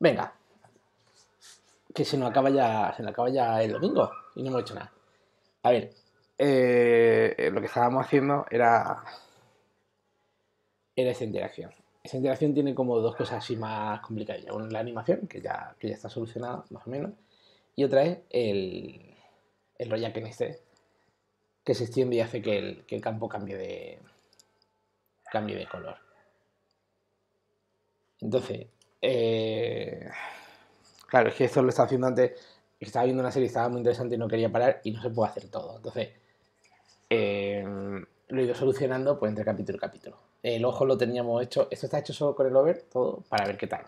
Venga. Que se nos acaba ya, se nos acaba ya el domingo y no hemos hecho nada. A ver, eh, lo que estábamos haciendo era, era esa interacción. Esa interacción tiene como dos cosas así más complicadas. Una es la animación, que ya, que ya está solucionada, más o menos. Y otra es el, el rollac en este, que se extiende y hace que el, que el campo cambie de, cambie de color. Entonces, eh, claro, es que esto lo estaba haciendo antes, estaba viendo una serie, estaba muy interesante y no quería parar y no se puede hacer todo. Entonces, eh, lo he ido solucionando pues, entre capítulo y capítulo. El ojo lo teníamos hecho, esto está hecho solo con el over, todo, para ver qué tal.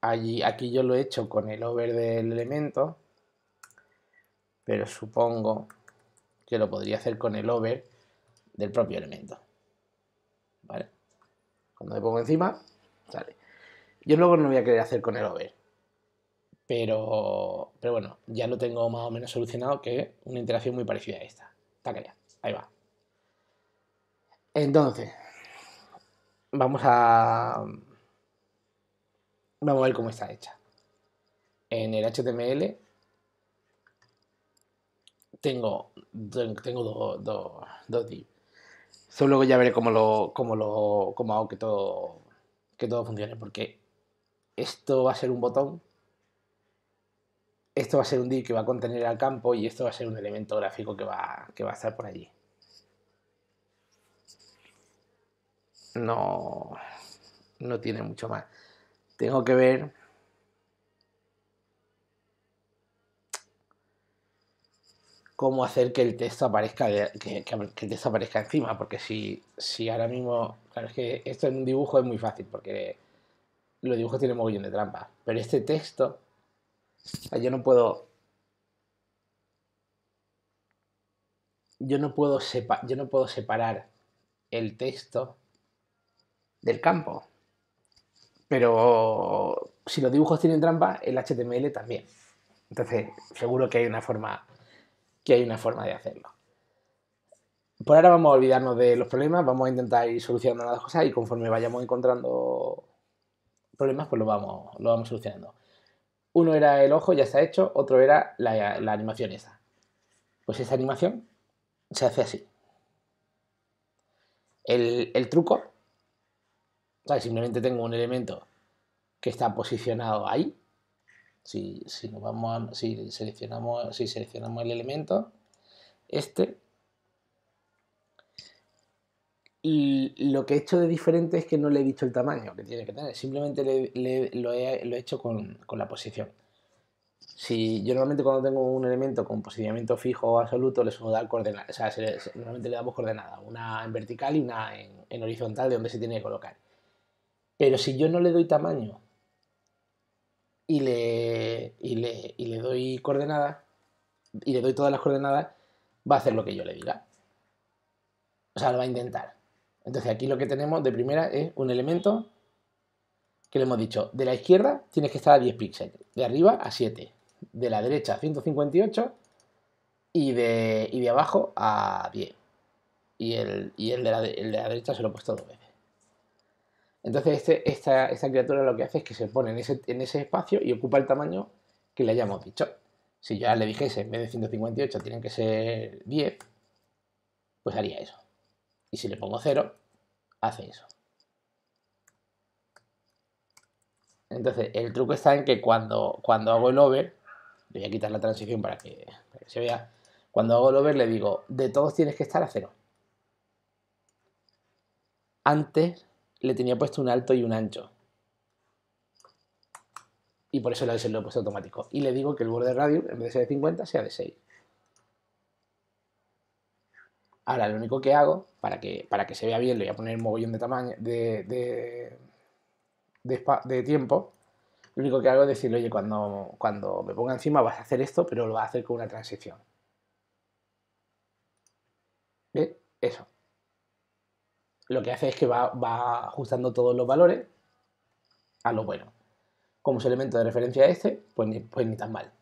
Allí, aquí yo lo he hecho con el over del elemento, pero supongo que lo podría hacer con el over del propio elemento. Cuando me pongo encima, sale. Yo luego no voy a querer hacer con el over. Pero, pero bueno, ya lo tengo más o menos solucionado, que una interacción muy parecida a esta. Ya, ahí va. Entonces, vamos a... Vamos a ver cómo está hecha. En el HTML tengo, tengo dos, dos, divs. Solo luego ya veré cómo lo, cómo lo cómo hago que todo, que todo funcione, porque esto va a ser un botón esto va a ser un div que va a contener al campo y esto va a ser un elemento gráfico que va, que va a estar por allí. No, no tiene mucho más. Tengo que ver cómo hacer que el texto aparezca que, el texto aparezca encima porque si, si ahora mismo claro es que esto en un dibujo es muy fácil porque los dibujos tienen mogollón de trampas pero este texto yo no puedo. Yo no puedo, yo no puedo separar el texto del campo. Pero si los dibujos tienen trampa, el HTML también. Entonces, seguro que hay una forma, que hay una forma de hacerlo. Por ahora vamos a olvidarnos de los problemas, vamos a intentar ir solucionando las cosas y conforme vayamos encontrando problemas, pues lo vamos, lo vamos solucionando. Uno era el ojo, ya está hecho, otro era la, animación esa. Pues esa animación se hace así. El, truco, simplemente tengo un elemento que está posicionado ahí. Si, nos vamos si seleccionamos, si seleccionamos el elemento, este, lo que he hecho de diferente es que no le he dicho el tamaño que tiene que tener, simplemente lo, he, hecho con, la posición. Si yo normalmente cuando tengo un elemento con posicionamiento fijo o absoluto le suelo dar coordenadas, o sea, normalmente le damos coordenadas, una en vertical y una en, horizontal de donde se tiene que colocar. Pero si yo no le doy tamaño y le, y le, y le doy coordenadas, y le doy todas las coordenadas, va a hacer lo que yo le diga. O sea, lo va a intentar. Entonces aquí lo que tenemos de primera es un elemento que le hemos dicho, de la izquierda tienes que estar a 10 píxeles, de arriba a 7, de la derecha a 158 y de, de abajo a 10. Y, el, de la, derecha se lo he puesto dos veces. Entonces este, esta, criatura lo que hace es que se pone en ese, espacio y ocupa el tamaño que le hayamos dicho. Si ya le dijese en vez de 158 tienen que ser 10, pues haría eso. Y si le pongo 0, hace eso. Entonces, el truco está en que cuando, cuando hago el over, voy a quitar la transición para que, se vea, cuando hago el over le digo, de todos tienes que estar a 0. Antes le tenía puesto un alto y un ancho. Y por eso lo he puesto automático. Y le digo que el borde radio, en vez de ser de 50, sea de 6. Ahora lo único que hago, para que, para que se vea bien, le voy a poner un mogollón de tamaño, de, de, tiempo. Lo único que hago es decirle, oye, cuando, cuando me ponga encima vas a hacer esto, pero lo vas a hacer con una transición. ¿Ves? Eso. Lo que hace es que va, ajustando todos los valores a lo bueno. Como su elemento de referencia a este, pues ni, pues ni tan mal.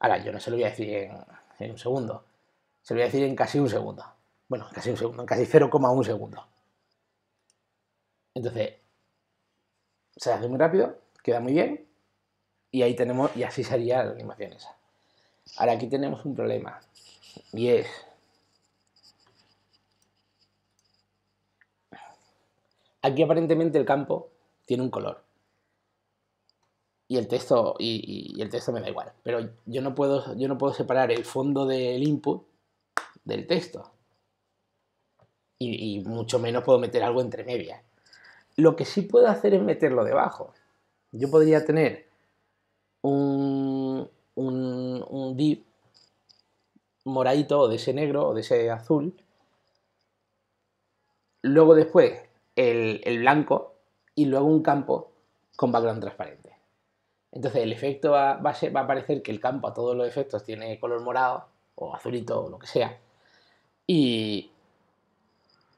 Ahora, yo no se lo voy a decir en un segundo se lo voy a decir en casi un segundo. Bueno, casi un segundo, casi 0,1 segundo. Entonces, se hace muy rápido, queda muy bien, y ahí tenemos, y así sería la animación esa. Ahora aquí tenemos un problema, y es Aquí aparentemente el campo tiene un color. Y el texto, y, el texto me da igual. Pero yo no, puedo, yo no puedo separar el fondo del input del texto. Y, mucho menos puedo meter algo entre medias. Lo que sí puedo hacer es meterlo debajo. Yo podría tener un, un, un div moradito o de ese negro o de ese azul. Luego después el, blanco y luego un campo con background transparente. Entonces el efecto va, a va, a parecer que el campo a todos los efectos tiene color morado o azulito o lo que sea. Y,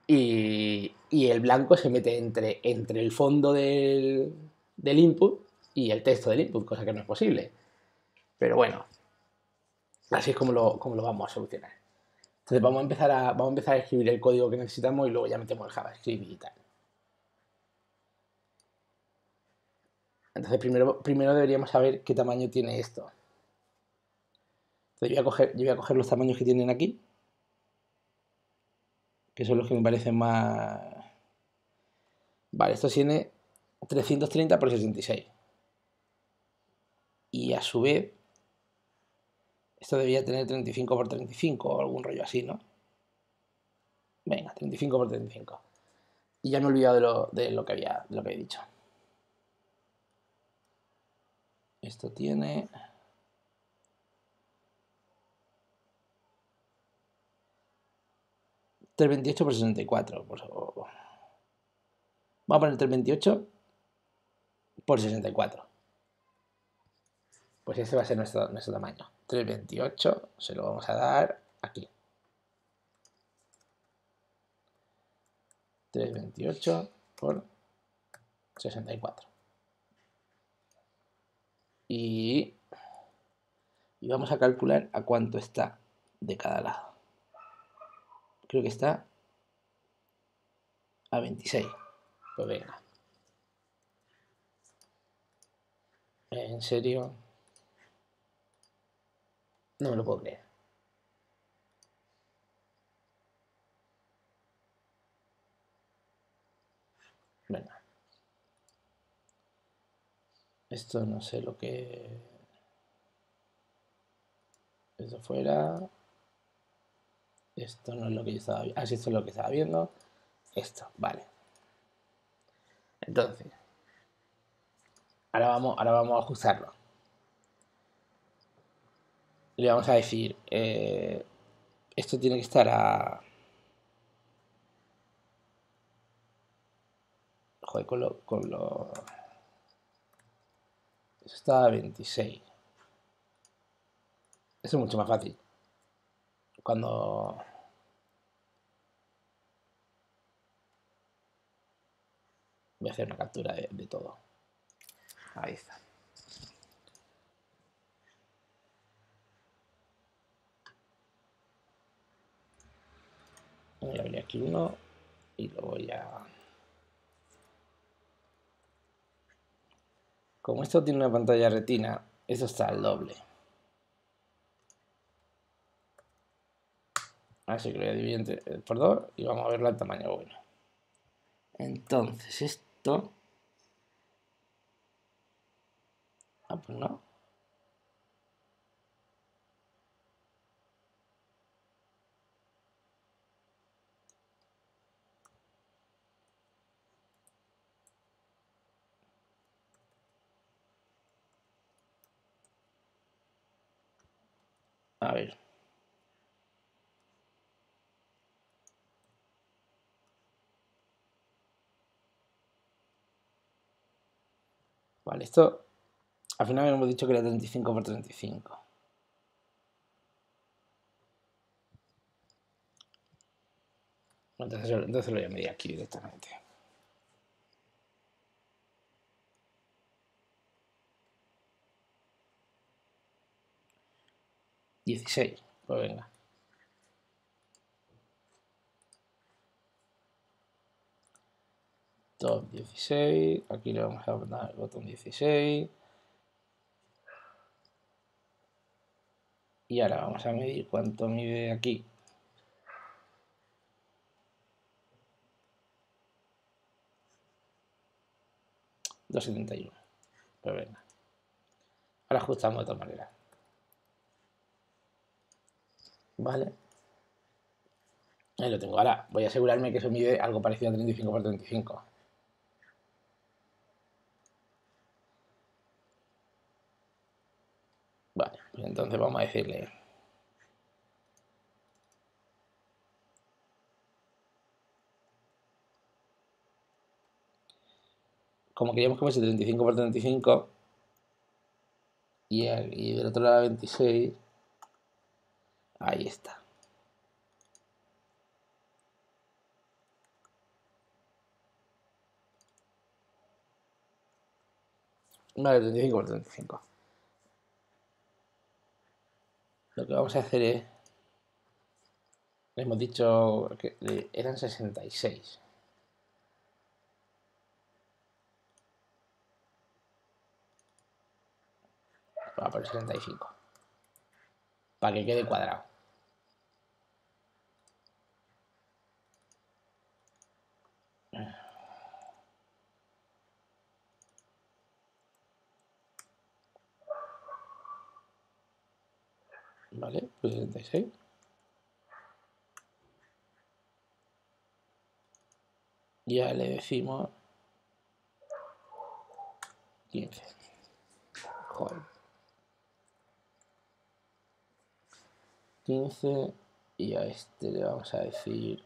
y, el blanco se mete entre, entre el fondo del, del, input y el texto del input, cosa que no es posible. Pero bueno, así es como lo, como lo vamos a solucionar. Entonces vamos a, empezar a, vamos a empezar a escribir el código que necesitamos y luego ya metemos el JavaScript y tal. Entonces primero, primero deberíamos saber qué tamaño tiene esto. Entonces yo voy, a coger, yo voy a coger los tamaños que tienen aquí, que son los que me parecen más... Vale, esto tiene 330 por 66. Y a su vez, esto debería tener 35 por 35 o algún rollo así, ¿no? Venga, 35 por 35. Y ya me he olvidado de lo, de lo que, había, de lo que había dicho. Esto tiene... $328 por 64. Pues, Vamos a poner 328 por 64. Pues ese va a ser nuestro, nuestro tamaño. 328 se lo vamos a dar aquí. 328 por 64 y, vamos a calcular a cuánto está de cada lado. Creo que está a 26. Pues venga. ¿En serio? No me lo puedo creer. Venga. Esto no sé lo que... Esto fuera... Esto no es lo que yo estaba viendo. Ah, esto es lo que estaba viendo. Esto, vale. Entonces, ahora vamos, ahora vamos a ajustarlo. Le vamos a decir, eh, esto tiene que estar a... Joder, con lo... Con lo está a 26. Eso es mucho más fácil. Cuando... Voy a hacer una captura de, de todo. Ahí está. Voy a abrir aquí uno y lo voy a... Como esto tiene una pantalla retina, eso está al doble. Así que lo voy a dividir por dos y vamos a verlo al tamaño bueno. Entonces esto... Ah, pues no. A ver. Vale, esto al final hemos dicho que era 35 por 35. Entonces, entonces lo voy a medir aquí directamente. 16. Pues venga. Top 16. Aquí le vamos a dar el botón 16. Y ahora vamos a medir cuánto mide aquí. $2.71. Pues venga. Ahora ajustamos de otra manera. Vale. Ahí lo tengo. Ahora voy a asegurarme que eso mide algo parecido a 35 por 35. Vale, pues entonces vamos a decirle como queríamos que fuese 35 por 35 y, y del otro lado 26 ahí está Vale, 35 por 35. Lo que vamos a hacer es... Hemos dicho que eran 66. Vamos a poner 65. Para que quede cuadrado. ¿vale? Pues 66. Ya le decimos 15. Joder. 15 y a este le vamos a decir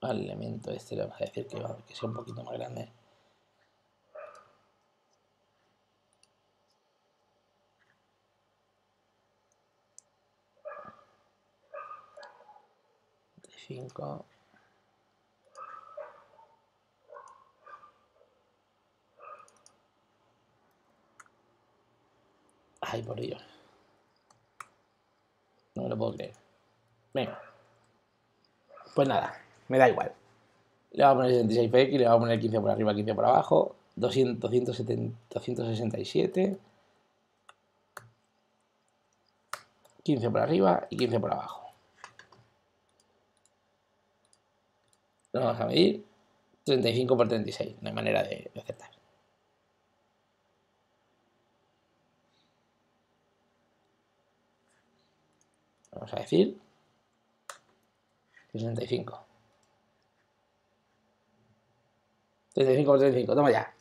al elemento este le vamos a decir que, que sea un poquito más grande. 5 Ay, por Dios. No me lo puedo creer. Venga. Pues nada, me da igual. Le voy a poner 76px, le voy a poner 15 por arriba, 15 por abajo. 200, 270, 267. 15 por arriba y 15 por abajo. Lo vamos a medir 35 por 36. No hay manera de, aceptar. Vamos a decir 65. 35 por 35. Toma ya.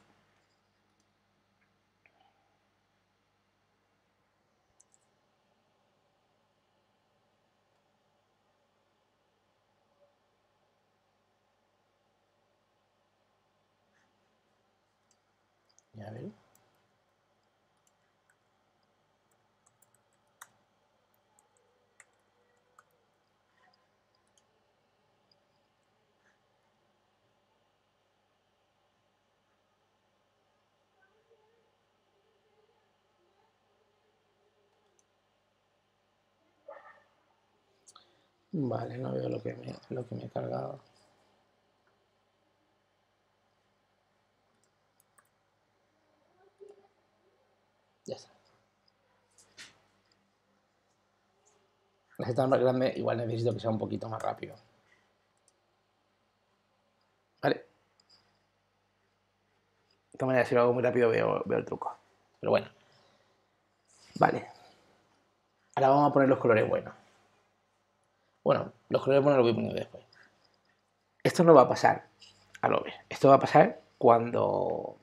Vale, no veo lo que me, lo que me he cargado. Ya está. Necesito más grande, igual necesito que sea un poquito más rápido. Vale. De esta manera, si lo hago muy rápido, veo, veo el truco. Pero bueno. Vale. Ahora vamos a poner los colores buenos. Bueno, los colores buenos los voy poniendo después. Esto no va a pasar a lo ver. Esto va a pasar cuando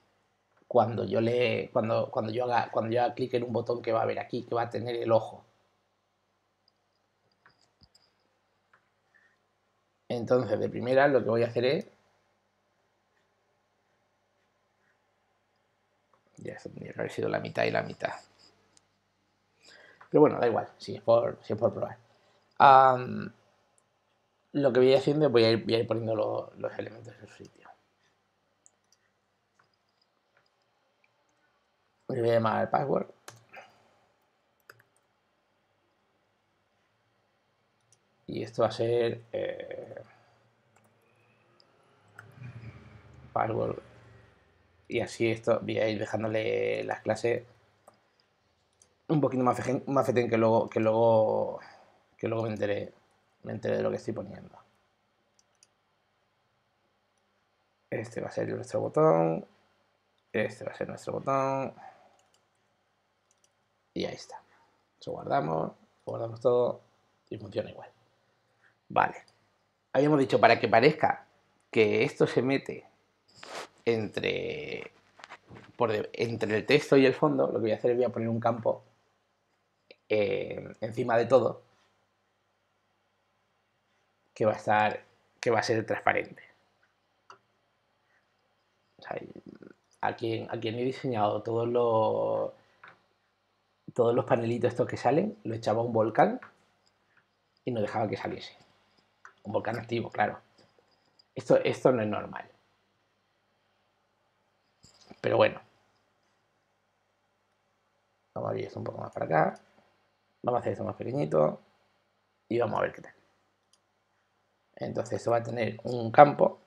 cuando yo le cuando, cuando yo haga cuando yo haga clic en un botón que va a ver aquí, que va a tener el ojo. Entonces, de primera lo que voy a hacer es ya tendría que haber sido la mitad y la mitad. Pero bueno, da igual, si es por, si es por probar lo que voy haciendo, voy a ir, voy a ir poniendo los elementos en su sitio. Le voy a llamar el password. Y esto va a ser eh, password. Y así esto voy a ir dejándole las clases un poquito más, más fetén que luego, que luego que luego me enteré, me enteré de lo que estoy poniendo. Este va a ser nuestro botón. Este va a ser nuestro botón. Y ahí está. Lo guardamos, guardamos todo y funciona igual. Vale. Habíamos dicho para que parezca que esto se mete entre, por entre el texto y el fondo, lo que voy a hacer es voy a poner un campo eh, encima de todo que va a estar que va a ser transparente. a, quien, a quien he diseñado todos los todos los panelitos estos que salen, lo echaba un volcán y no dejaba que saliese. Un volcán activo, claro. Esto, esto no es normal. Pero bueno. Vamos a abrir esto un poco más para acá. Vamos a hacer esto más pequeñito. Y vamos a ver qué tal. Entonces esto va a tener un campo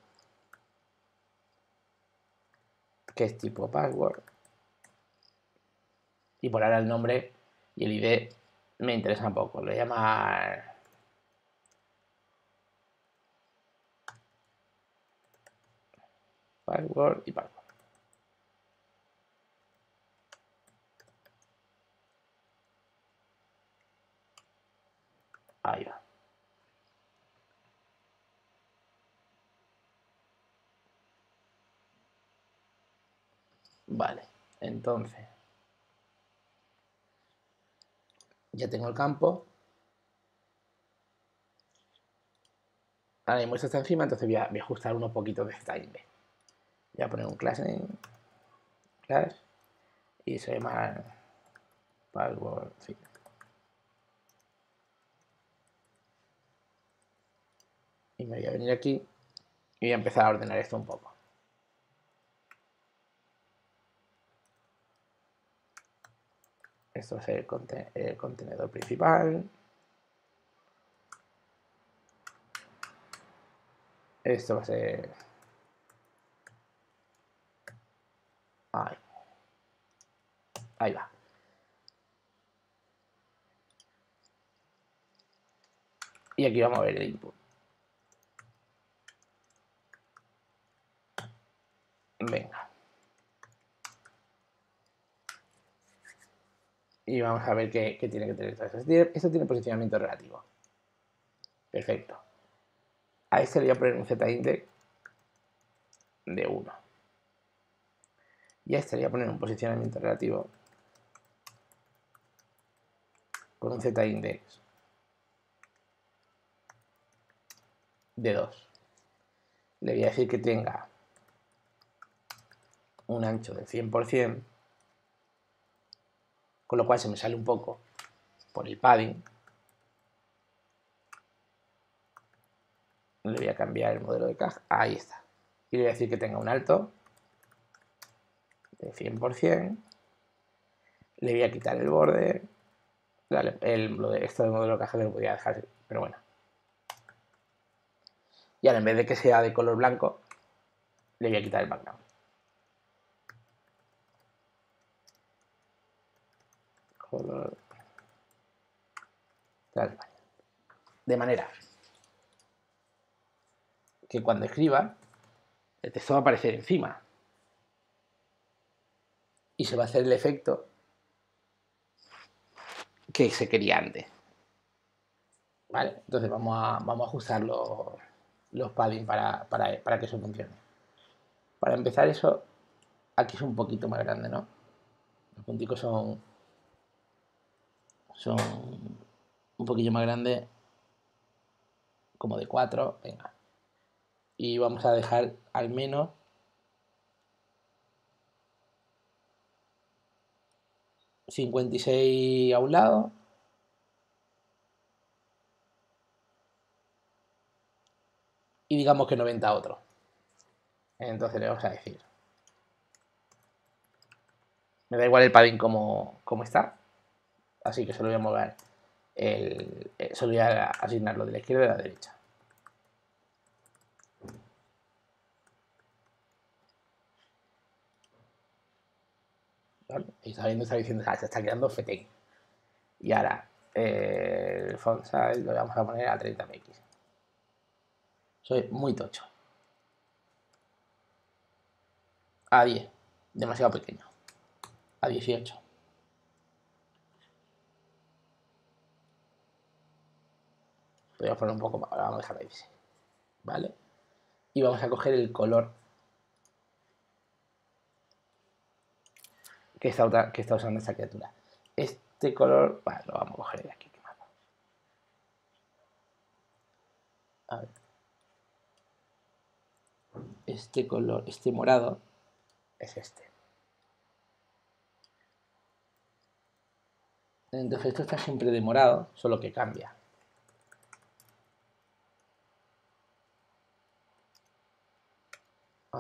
que es tipo password. Y por ahora el nombre y el ID me interesa un poco. Lo voy a llamar password y password. Ahí va. Vale, entonces ya tengo el campo. Ahora mismo está encima, entonces voy a, ajustar unos poquitos de esta Voy a poner un class name, class, y se llama password, sí. Y me voy a venir aquí y voy a empezar a ordenar esto un poco. Esto va a ser el, contenedor principal. Esto va a ser... Ahí. Ahí va. Y aquí vamos a ver el input. Venga. Y vamos a ver qué, tiene que tener esto. Esto tiene posicionamiento relativo. Perfecto. A este le voy a poner un z-index de 1. Y a este le voy a poner un posicionamiento relativo con un z-index de 2. Le voy a decir que tenga un ancho del 100% con lo cual se me sale un poco por el padding. Le voy a cambiar el modelo de caja. Ahí está. Y le voy a decir que tenga un alto de 100%. Le voy a quitar el borde. el, lo de del modelo de caja lo podía dejar, pero bueno. Y ahora en vez de que sea de color blanco, le voy a quitar el background. De manera que cuando escriba, el texto va a aparecer encima. Y se va a hacer el efecto que se quería antes. ¿Vale? Entonces vamos a, vamos a ajustar los, los padding para, para que eso funcione. Para empezar eso, aquí es un poquito más grande, ¿no? Los punticos son son un poquillo más grandes, como de 4, venga. Y vamos a dejar al menos ...56 a un lado... ...y digamos que 90 a otro... ...entonces le vamos a decir... ...me da igual el padding como, como está Así que solo voy a mover el, eh, solo voy a asignarlo de la izquierda a la derecha. ¿Vale? Y está está diciendo, se está quedando fetén. Y ahora eh, el font size lo vamos a poner a 30 px. Soy muy tocho. A 10, demasiado pequeño. A 18. Voy a poner un poco más, ahora vamos a dejar ahí, ¿vale? Y vamos a coger el color que está, usando esta criatura. Este color, vale, lo vamos a coger de aquí. A ver. Este color, este morado, es este. Entonces esto está siempre de morado, solo que cambia.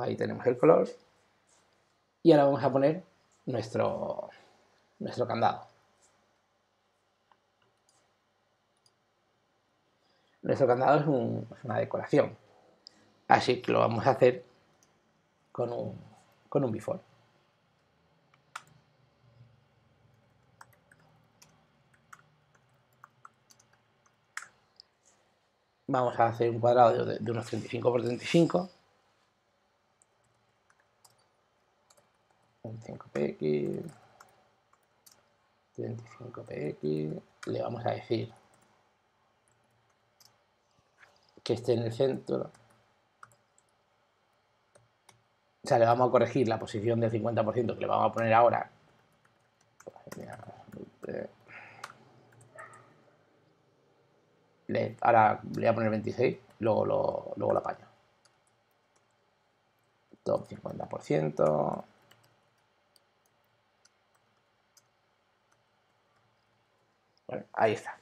Ahí tenemos el color. Y ahora vamos a poner nuestro, nuestro candado. Nuestro candado es, una decoración. Así que lo vamos a hacer con un, con un before. Vamos a hacer un cuadrado de, de unos 35 por 35 5px 35px le vamos a decir que esté en el centro. O sea, le vamos a corregir la posición del 50% que le vamos a poner ahora. Ahora le voy a poner 26 luego lo, luego lo apaño. Top 50% ahí está.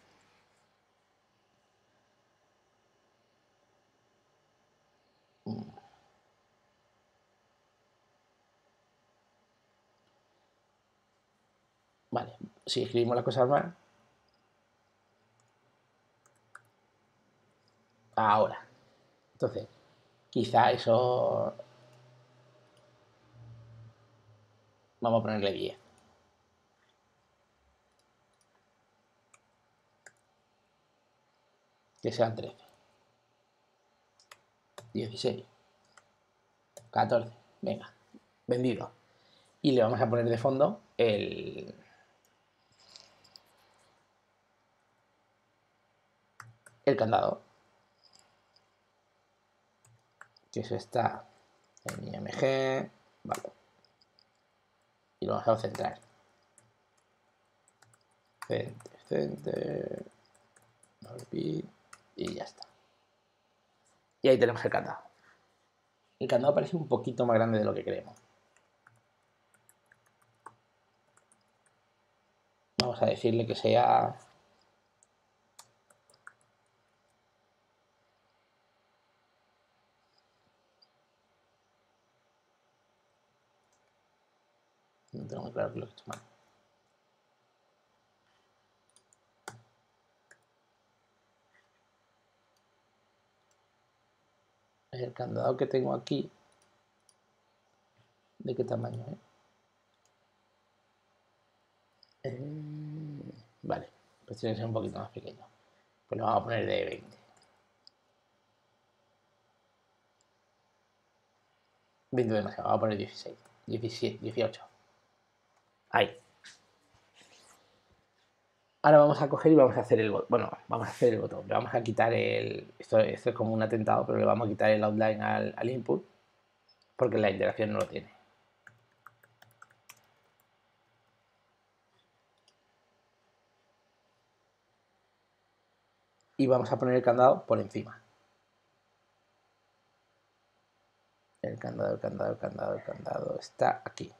Vale, si escribimos las cosas mal. Ahora. Entonces, quizá eso... Vamos a ponerle 10. Que sean 13, 16, 14, venga, vendido. Y le vamos a poner de fondo el, el candado, que eso está en IMG, vale. Y lo vamos a centrar. Center, center, y ya está. Y ahí tenemos el candado. El candado parece un poquito más grande de lo que creemos. Vamos a decirle que sea... No tengo claro que lo he hecho mal. El candado que tengo aquí, ¿de qué tamaño es? Eh, vale, pues tiene que ser un poquito más pequeño. Pues lo vamos a poner de 20. 20 demasiado, vamos a poner 16, 17, 18. Ahí. Ahora vamos a coger y vamos a hacer el botón. Bueno, vamos a hacer el botón. Le vamos a quitar el. Esto, es como un atentado, pero le vamos a quitar el outline al, input porque la interacción no lo tiene. Y vamos a poner el candado por encima. El candado, el candado, el candado, el candado está aquí.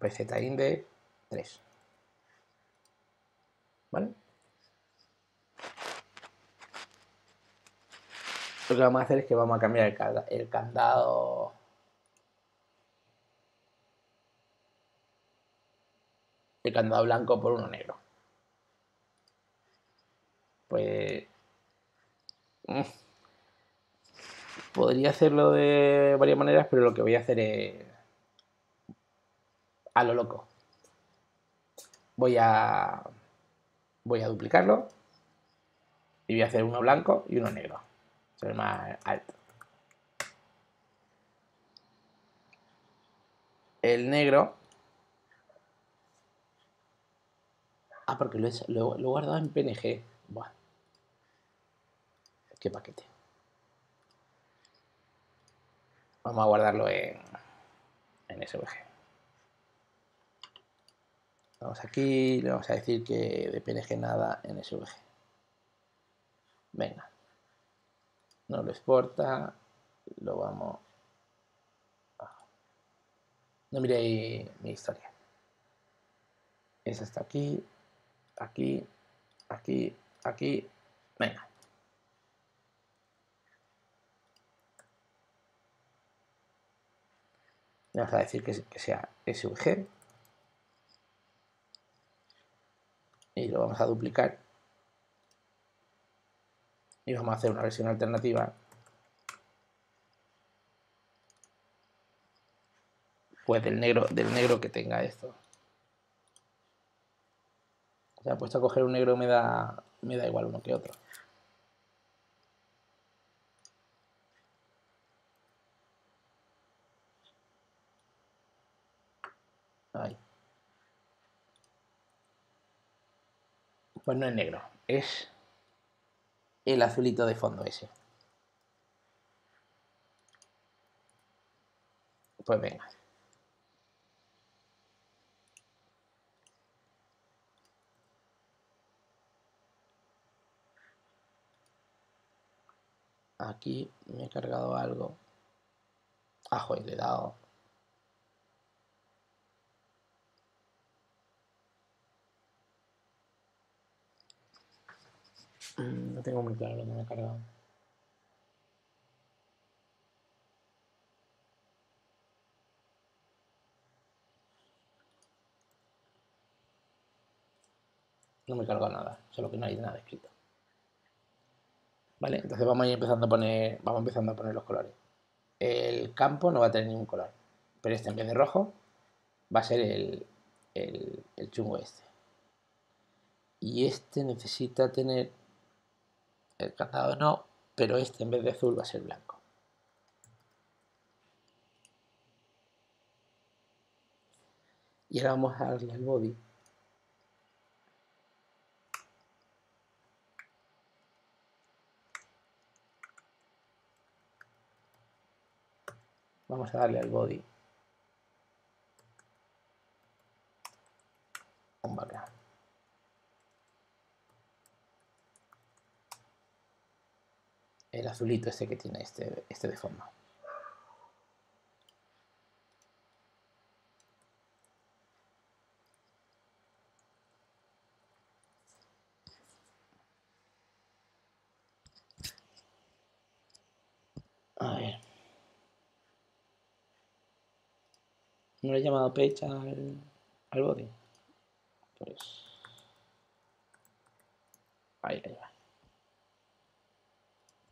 PZ index 3. ¿Vale? Lo que vamos a hacer es que vamos a cambiar el, candado el candado blanco por uno negro. Pues mm, podría hacerlo de varias maneras, pero lo que voy a hacer es a lo loco. Voy a, voy a duplicarlo y voy a hacer uno blanco y uno negro. Se más alto. El negro. Ah, porque lo he, lo, he guardado en PNG. Buah. Qué paquete. Vamos a guardarlo en, en SVG. Vamos aquí, le vamos a decir que de PNG nada en SVG. Venga. No lo exporta. Lo vamos... No miréis mi historia. Es hasta aquí, aquí, aquí, aquí. Venga. Vamos a decir que, sea SVG. Y lo vamos a duplicar. Y vamos a hacer una versión alternativa. Pues del negro, del negro que tenga esto. O sea, puesto a coger un negro me da, me da igual uno que otro. Pues no es negro, es el azulito de fondo ese. Pues venga. Aquí me he cargado algo. Ajo y le he dado no tengo muy claro lo que me he cargado. No me he cargado nada, solo que no hay nada escrito. Vale, entonces vamos a ir empezando a poner, vamos empezando a poner los colores. El campo no va a tener ningún color, pero este en vez de rojo va a ser el, el, el chungo este. Y este necesita tener el candado no, pero este en vez de azul va a ser blanco. Y ahora vamos a darle al body. Vamos a darle al body un background. El azulito este que tiene este, este de fondo. A ver. ¿No le he llamado page al, al body? Pues... Ahí, ahí va.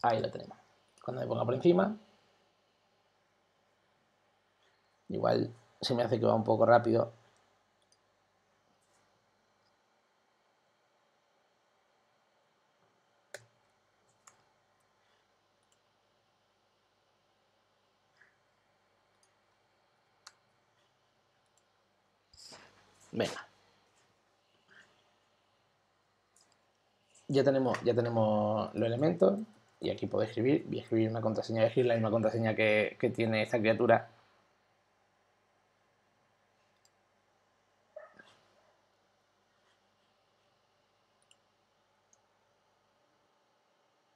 Ahí lo tenemos. Cuando me ponga por encima, igual se me hace que va un poco rápido. Venga. Ya tenemos, ya tenemos los elementos y aquí puedo escribir, voy a escribir una contraseña, voy a escribir la misma contraseña que, que tiene esta criatura.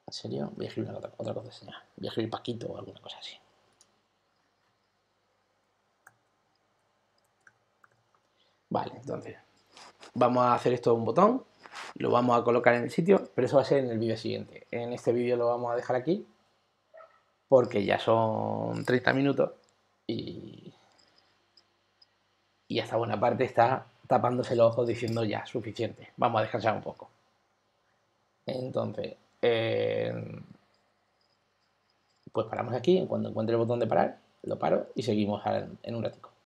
¿En serio? Voy a escribir otra, otra contraseña. Voy a escribir Paquito o alguna cosa así. Vale, entonces vamos a hacer esto un botón lo vamos a colocar en el sitio, pero eso va a ser en el vídeo siguiente. En este vídeo lo vamos a dejar aquí porque ya son 30 minutos y, y esta buena parte está tapándose los ojos diciendo ya, suficiente, vamos a descansar un poco. Entonces, eh, pues paramos aquí, cuando encuentre el botón de parar, lo paro y seguimos en un ratico.